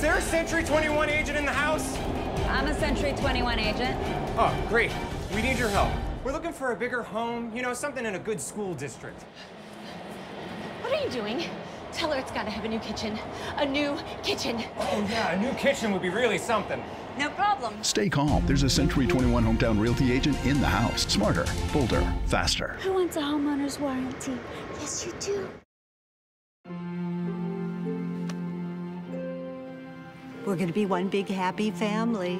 there a Century 21 agent in the house? I'm a Century 21 agent. Oh, great. We need your help. We're looking for a bigger home, you know, something in a good school district. What are you doing? Tell her it's gotta have a new kitchen. A new kitchen. Oh, yeah, a new kitchen would be really something. No problem. Stay calm. There's a Century 21 hometown realty agent in the house. Smarter, bolder, faster. Who wants a homeowner's warranty? Yes, you do. We're going to be one big happy family.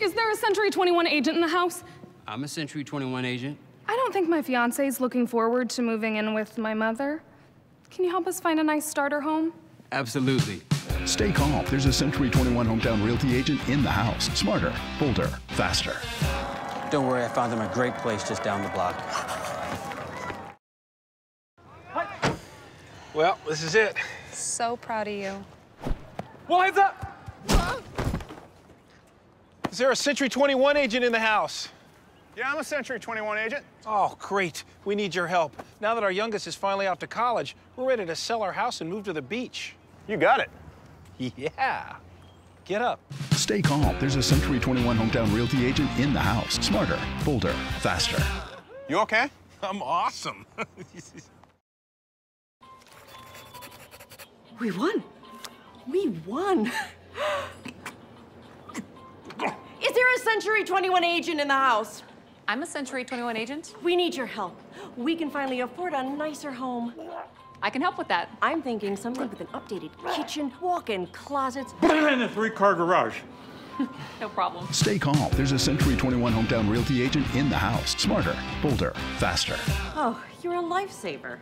Is there a Century 21 agent in the house? I'm a Century 21 agent. I don't think my fiance is looking forward to moving in with my mother. Can you help us find a nice starter home? Absolutely. Stay calm. There's a Century 21 hometown realty agent in the house. Smarter, bolder, faster. Don't worry, I found them a great place just down the block. Well, this is it. So proud of you. Well, heads up! Is there a Century 21 agent in the house? Yeah, I'm a Century 21 agent. Oh, great. We need your help. Now that our youngest is finally off to college, we're ready to sell our house and move to the beach. You got it. Yeah. Get up. Stay calm. There's a Century 21 hometown realty agent in the house. Smarter, bolder, faster. You okay? I'm awesome. We won. We won. Is there a Century 21 agent in the house? I'm a Century 21 agent. We need your help. We can finally afford a nicer home. I can help with that. I'm thinking something with an updated kitchen, walk-in closets. and a three-car garage. No problem. Stay calm. There's a Century 21 hometown realty agent in the house. Smarter, bolder, faster. Oh, you're a lifesaver.